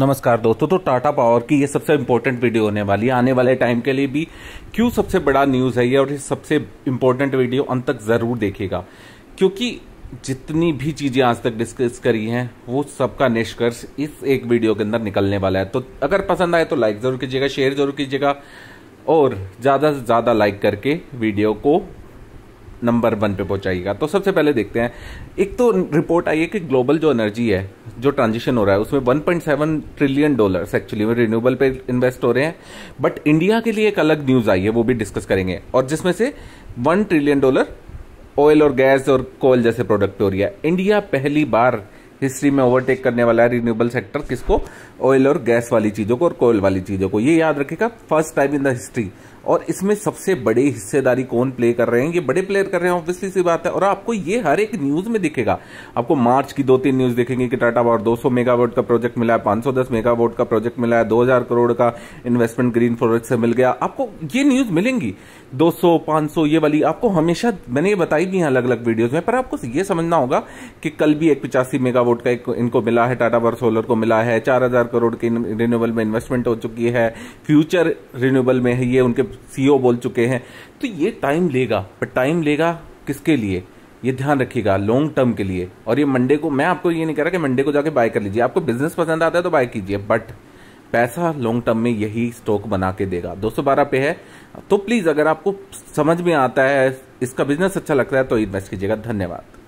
नमस्कार दोस्तों तो टाटा पावर की ये सबसे इंपॉर्टेंट वीडियो होने वाली है। आने वाले टाइम के लिए भी क्यों सबसे बड़ा न्यूज़ है ये और ये सबसे इंपॉर्टेंट वीडियो अंत तक ज़रूर देखेगा क्योंकि जितनी भी चीज़ें आज तक डिस्कस करी हैं, वो सबका निष्कर्ष इस एक वीडियो के अंदर निकलने वाला है। तो अगर पसंद आए तो लाइक ज़रूर कीजिएगा शेयर ज़रूर कीजिएगा और ज़्यादा से ज़्यादा लाइक करके वीडियो को नंबर वन पे पहुंचाएगा तो सबसे पहले देखते हैं। एक तो रिपोर्ट आई है कि ग्लोबल जो एनर्जी है जो ट्रांजिशन हो रहा है, उसमें 1.7 ट्रिलियन डॉलर्स एक्चुअली में रिन्यूएबल पे इन्वेस्ट हो रहे हैं। बट इंडिया के लिए एक अलग न्यूज़ आई है, वो भी डिस्कस करेंगे। और जिसमें से वन ट्रिलियन डॉलर ऑयल और गैस और कोल जैसे प्रोडक्ट हो रही है। इंडिया पहली बार हिस्ट्री में ओवरटेक करने वाला है रिन्यूएबल सेक्टर किसको? ऑयल और गैस वाली चीज़ों को और कोयल वाली चीज़ों को। ये याद रखेगा first time in the history और इसमें सबसे बड़ी हिस्सेदारी कौन प्ले कर रहे हैं? ये बड़े प्लेयर कर रहे हैं ऑब्वियसली सी बात है। और आपको ये हर एक न्यूज़ में दिखेगा। आपको मार्च की दो तीन न्यूज़ दिखेंगे कि टाटा पावर 200 मेगावाट का प्रोजेक्ट मिला है 510 मेगावाट का प्रोजेक्ट मिला है 2000 करोड़ का इन्वेस्टमेंट ग्रीन फॉरेस्ट से मिल गया। आपको ये न्यूज़ मिलेंगी। 200 500 ये वाली आपको हमेशा, मैंने ये बताई भी है अलग अलग वीडियोज़ में, पर आपको ये समझना होगा कि कल भी एक पिचासी मेगावाट का इनको मिला है, टाटा पावर सोलर को मिला है, चार हज़ार करोड़ की रिन्यूएबल में इन्वेस्टमेंट हो चुकी है फ्यूचर रिन्यूएबल में है ये उनके सीईओ बोल चुके हैं। तो ये टाइम लेगा, पर टाइम लेगा किसके लिए? ये ध्यान रखिएगा लॉन्ग टर्म के लिए। और ये मंडे को, मैं आपको ये नहीं कह रहा कि मंडे को जाके बाय कर लीजिए। आपको बिज़नेस पसंद आता है तो बाय कीजिए बट पैसा लॉन्ग टर्म में यही स्टॉक बना के देगा। 212 पे है। तो प्लीज़ अगर आपको समझ में आता है, इसका बिज़नेस अच्छा लगता है तो इन्वेस्ट कीजिएगा। धन्यवाद।